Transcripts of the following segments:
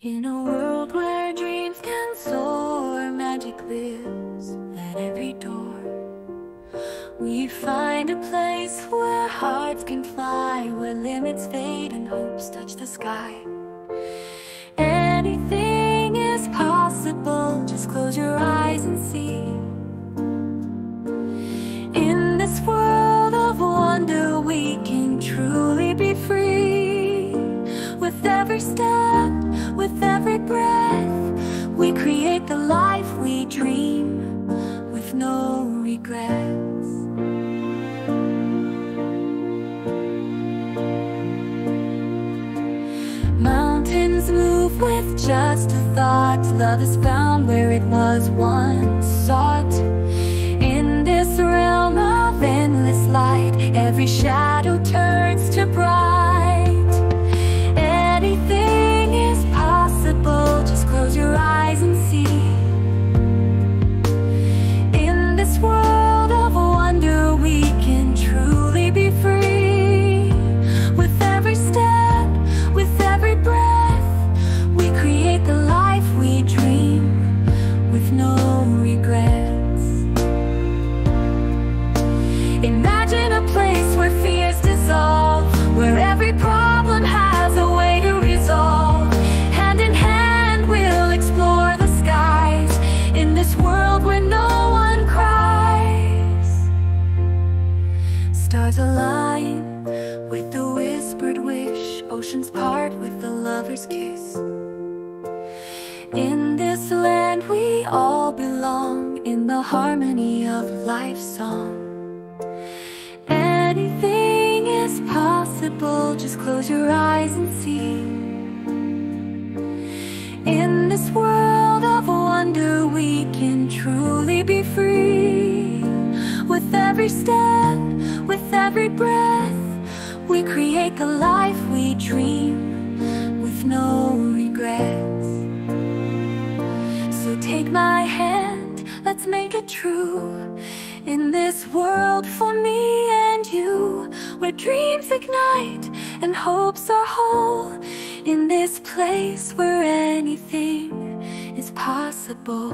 In a world where dreams can soar, magic lives at every door. We find a place where hearts can fly, where limits fade and hopes touch the sky. Anything is possible, just close your eyes and see. In this world of wonder, we can truly be free. With every step, with every breath, we create the life we dream with no regrets. Mountains move with just a thought. Love is found where it was once sought. Lover's kiss. In this land, we all belong in the harmony of life's song. Anything is possible, just close your eyes and see. In this world of wonder, we can truly be free. With every step, with every breath, we create the life we dream with no regrets. So take my hand, let's make it true. In this world for me and you, where dreams ignite and hopes are whole. In this place where anything is possible.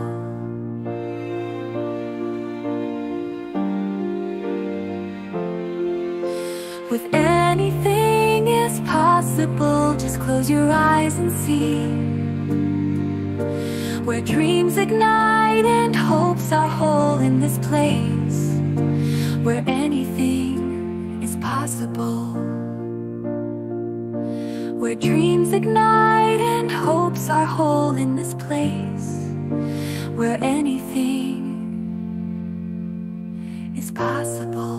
With anything possible, just close your eyes and see. Where dreams ignite and hopes are whole in this place Where anything is possible Where dreams ignite and hopes are whole in this place Where anything is possible